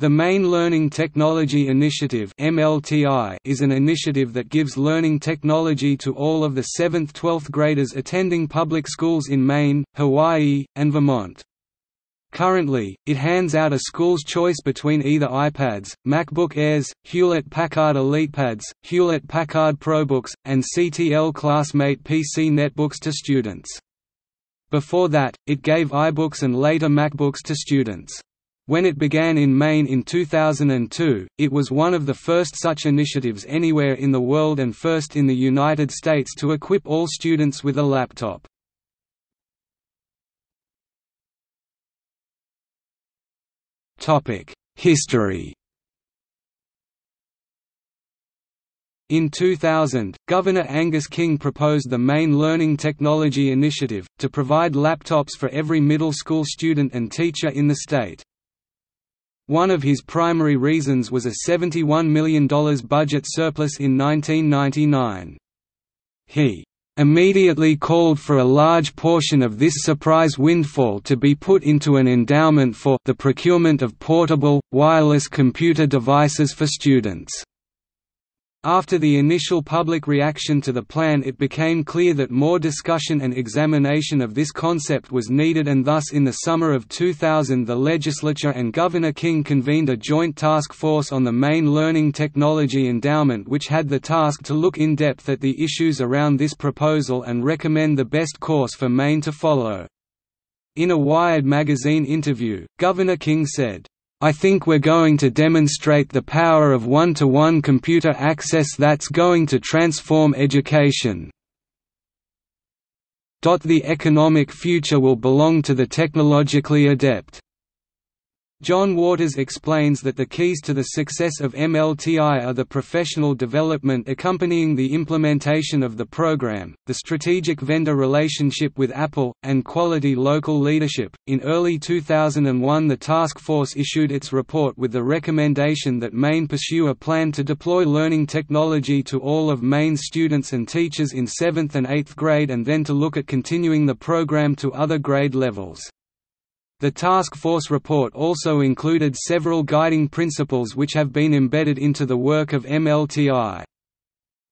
The Maine Learning Technology Initiative is an initiative that gives learning technology to all of the 7th–12th graders attending public schools in Maine, Hawaii, and Vermont. Currently, it hands out a school's choice between either iPads, MacBook Airs, Hewlett-Packard ElitePads, Hewlett-Packard ProBooks, and CTL Classmate PC netbooks to students. Before that, it gave iBooks and later MacBooks to students. When it began in Maine in 2002, it was one of the first such initiatives anywhere in the world and first in the United States to equip all students with a laptop. History In 2000, Governor Angus King proposed the Maine Learning Technology Initiative, to provide laptops for every middle school student and teacher in the state. One of his primary reasons was a $71 million budget surplus in 1999. He immediately called for a large portion of this surprise windfall to be put into an endowment for the procurement of portable, wireless computer devices for students. After the initial public reaction to the plan it became clear that more discussion and examination of this concept was needed and thus in the summer of 2000 the legislature and Governor King convened a joint task force on the Maine Learning Technology Endowment which had the task to look in depth at the issues around this proposal and recommend the best course for Maine to follow. In a Wired magazine interview, Governor King said, I think we're going to demonstrate the power of one-to-one -one computer access that's going to transform education. The economic future will belong to the technologically adept. John Waters explains that the keys to the success of MLTI are the professional development accompanying the implementation of the program, the strategic vendor relationship with Apple, and quality local leadership. In early 2001, the task force issued its report with the recommendation that Maine pursue a plan to deploy learning technology to all of Maine's students and teachers in 7th and 8th grade and then to look at continuing the program to other grade levels. The task force report also included several guiding principles which have been embedded into the work of MLTI.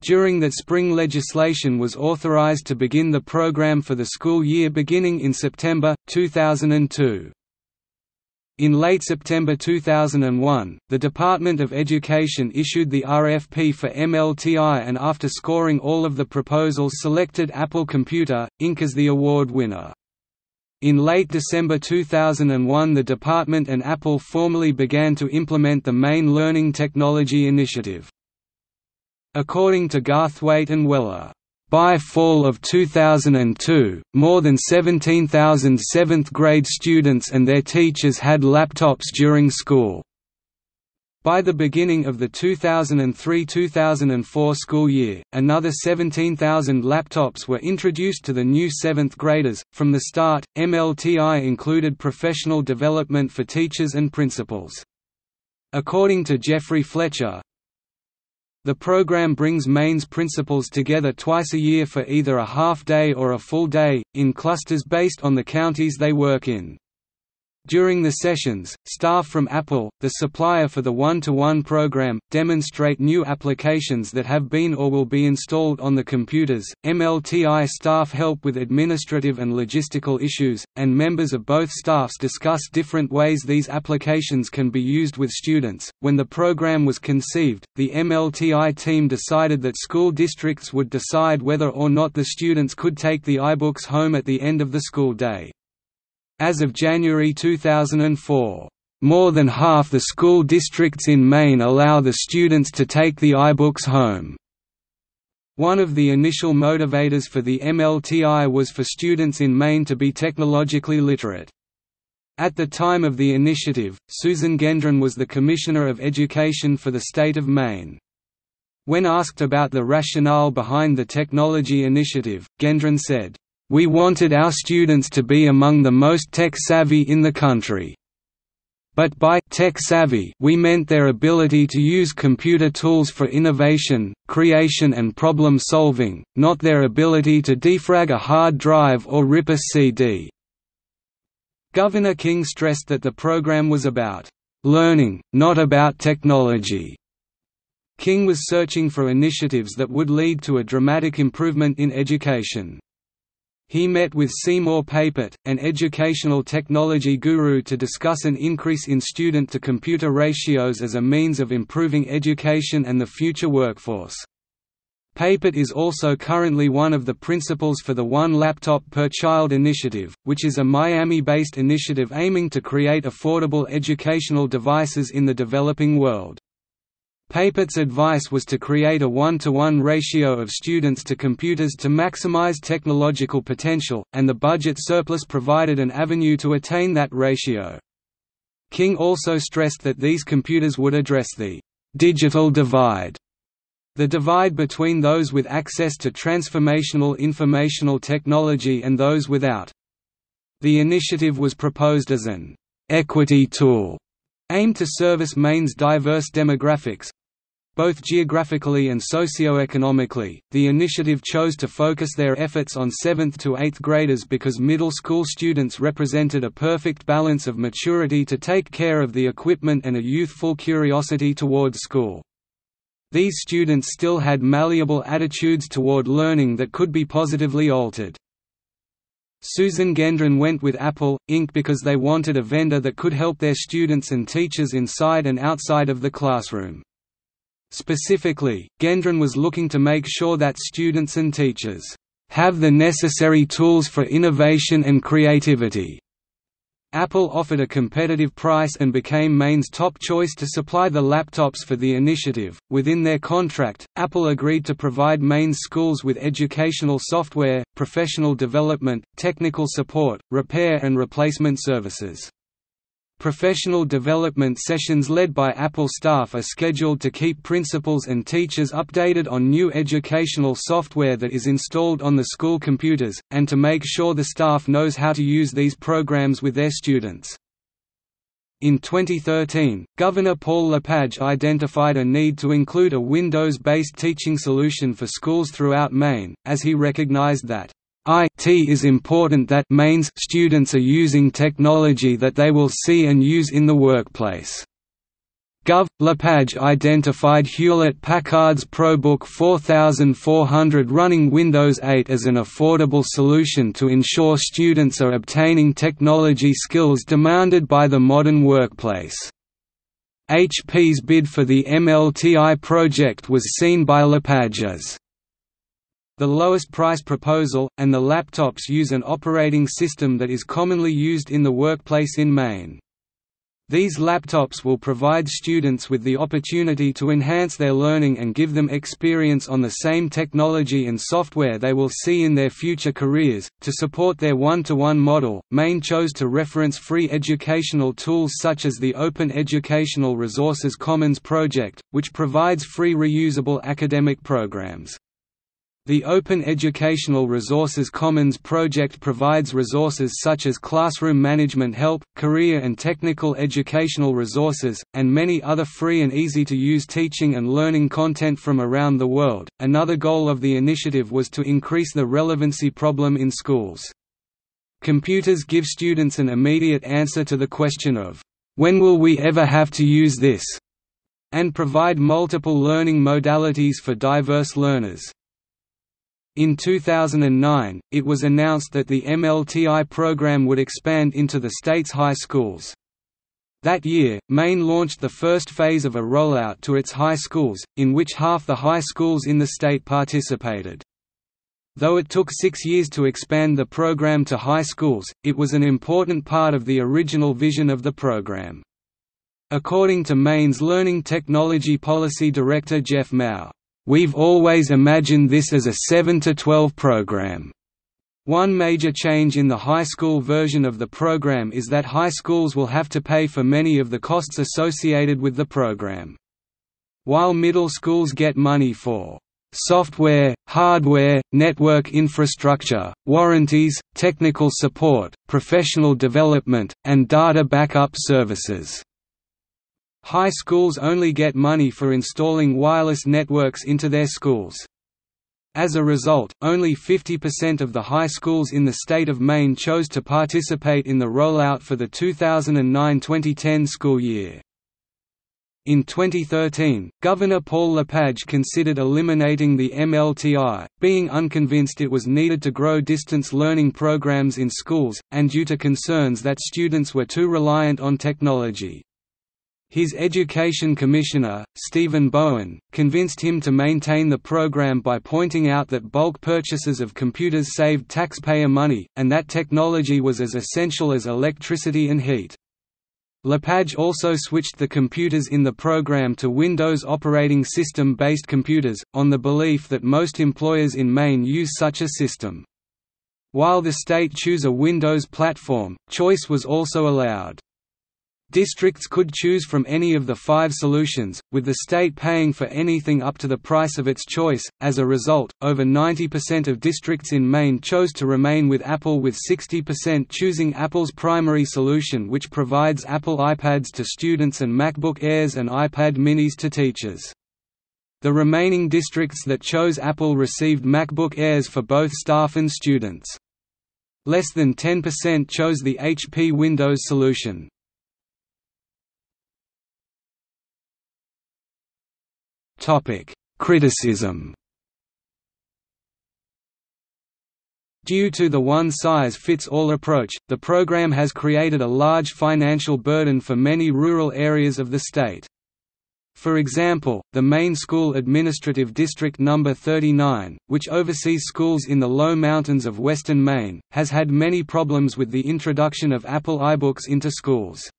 During that spring legislation was authorized to begin the program for the school year beginning in September, 2002. In late September 2001, the Department of Education issued the RFP for MLTI and after scoring all of the proposals selected Apple Computer, Inc. as the award winner. In late December 2001 the department and Apple formally began to implement the Maine Learning Technology Initiative. According to Garthwaite and Weller, by fall of 2002, more than 17,000 seventh-grade students and their teachers had laptops during school. By the beginning of the 2003–2004 school year, another 17,000 laptops were introduced to the new 7th graders. From the start, MLTI included professional development for teachers and principals. According to Jeffrey Fletcher, the program brings Maine's principals together twice a year for either a half day or a full day, in clusters based on the counties they work in. During the sessions, staff from Apple, the supplier for the one-to-one -one program, demonstrate new applications that have been or will be installed on the computers. MLTI staff help with administrative and logistical issues, and members of both staffs discuss different ways these applications can be used with students. When the program was conceived, the MLTI team decided that school districts would decide whether or not the students could take the iBooks home at the end of the school day. As of January 2004, more than half the school districts in Maine allow the students to take the iBooks home. One of the initial motivators for the MLTI was for students in Maine to be technologically literate. At the time of the initiative, Susan Gendron was the Commissioner of Education for the state of Maine. When asked about the rationale behind the technology initiative, Gendron said, we wanted our students to be among the most tech-savvy in the country. But by tech-savvy we meant their ability to use computer tools for innovation, creation and problem-solving, not their ability to defrag a hard drive or rip a CD. Governor King stressed that the program was about "'learning, not about technology'". King was searching for initiatives that would lead to a dramatic improvement in education. He met with Seymour Papert, an educational technology guru to discuss an increase in student-to-computer ratios as a means of improving education and the future workforce. Papert is also currently one of the principals for the One Laptop Per Child initiative, which is a Miami-based initiative aiming to create affordable educational devices in the developing world. Papert's advice was to create a one-to-one -one ratio of students to computers to maximize technological potential, and the budget surplus provided an avenue to attain that ratio. King also stressed that these computers would address the «digital divide» the divide between those with access to transformational informational technology and those without. The initiative was proposed as an «equity tool» aimed to service Maine's diverse demographics, both geographically and socio-economically, the initiative chose to focus their efforts on 7th to 8th graders because middle school students represented a perfect balance of maturity to take care of the equipment and a youthful curiosity towards school. These students still had malleable attitudes toward learning that could be positively altered. Susan Gendron went with Apple, Inc. because they wanted a vendor that could help their students and teachers inside and outside of the classroom. Specifically, Gendron was looking to make sure that students and teachers have the necessary tools for innovation and creativity. Apple offered a competitive price and became Maine's top choice to supply the laptops for the initiative. Within their contract, Apple agreed to provide Maine's schools with educational software, professional development, technical support, repair and replacement services. Professional development sessions led by Apple staff are scheduled to keep principals and teachers updated on new educational software that is installed on the school computers, and to make sure the staff knows how to use these programs with their students. In 2013, Governor Paul LePage identified a need to include a Windows-based teaching solution for schools throughout Maine, as he recognized that IT is important that Maine's students are using technology that they will see and use in the workplace. Gov. LePage identified Hewlett-Packard's ProBook 4400 running Windows 8 as an affordable solution to ensure students are obtaining technology skills demanded by the modern workplace. HP's bid for the MLTI project was seen by LePage as the lowest price proposal, and the laptops use an operating system that is commonly used in the workplace in Maine. These laptops will provide students with the opportunity to enhance their learning and give them experience on the same technology and software they will see in their future careers. To support their one to one model, Maine chose to reference free educational tools such as the Open Educational Resources Commons project, which provides free reusable academic programs. The Open Educational Resources Commons project provides resources such as classroom management help, career and technical educational resources, and many other free and easy to use teaching and learning content from around the world. Another goal of the initiative was to increase the relevancy problem in schools. Computers give students an immediate answer to the question of, when will we ever have to use this? and provide multiple learning modalities for diverse learners. In 2009, it was announced that the MLTI program would expand into the state's high schools. That year, Maine launched the first phase of a rollout to its high schools, in which half the high schools in the state participated. Though it took six years to expand the program to high schools, it was an important part of the original vision of the program. According to Maine's Learning Technology Policy Director Jeff Mao, We've always imagined this as a 7 to 12 program. One major change in the high school version of the program is that high schools will have to pay for many of the costs associated with the program. While middle schools get money for software, hardware, network infrastructure, warranties, technical support, professional development, and data backup services. High schools only get money for installing wireless networks into their schools. As a result, only 50% of the high schools in the state of Maine chose to participate in the rollout for the 2009–2010 school year. In 2013, Governor Paul LePage considered eliminating the MLTI, being unconvinced it was needed to grow distance learning programs in schools, and due to concerns that students were too reliant on technology. His education commissioner, Stephen Bowen, convinced him to maintain the program by pointing out that bulk purchases of computers saved taxpayer money, and that technology was as essential as electricity and heat. Lepage also switched the computers in the program to Windows operating system-based computers, on the belief that most employers in Maine use such a system. While the state chose a Windows platform, choice was also allowed. Districts could choose from any of the five solutions, with the state paying for anything up to the price of its choice. As a result, over 90% of districts in Maine chose to remain with Apple, with 60% choosing Apple's primary solution, which provides Apple iPads to students and MacBook Airs and iPad minis to teachers. The remaining districts that chose Apple received MacBook Airs for both staff and students. Less than 10% chose the HP Windows solution. Topic: Criticism. Due to the one-size-fits-all approach, the program has created a large financial burden for many rural areas of the state. For example, the Maine School Administrative District No. 39, which oversees schools in the low mountains of western Maine, has had many problems with the introduction of Apple iBooks into schools.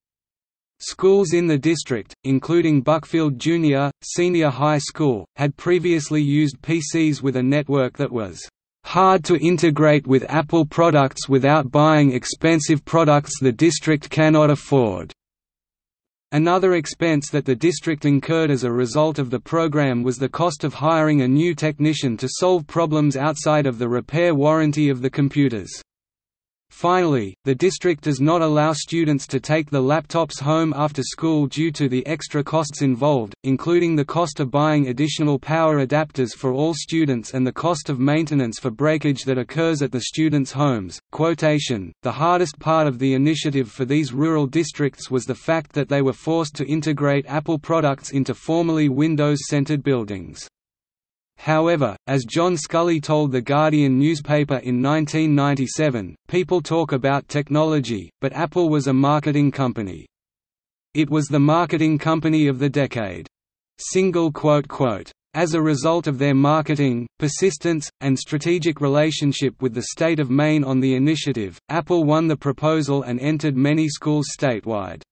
Schools in the district, including Buckfield Junior, Senior High School, had previously used PCs with a network that was hard to integrate with Apple products without buying expensive products the district cannot afford. Another expense that the district incurred as a result of the program was the cost of hiring a new technician to solve problems outside of the repair warranty of the computers. Finally, the district does not allow students to take the laptops home after school due to the extra costs involved, including the cost of buying additional power adapters for all students and the cost of maintenance for breakage that occurs at the students' homes. Quotation, the hardest part of the initiative for these rural districts was the fact that they were forced to integrate Apple products into formerly Windows-centered buildings. However, as John Sculley told The Guardian newspaper in 1997, people talk about technology, but Apple was a marketing company. It was the marketing company of the decade. Single quote quote. As a result of their marketing, persistence, and strategic relationship with the state of Maine on the initiative, Apple won the proposal and entered many schools statewide.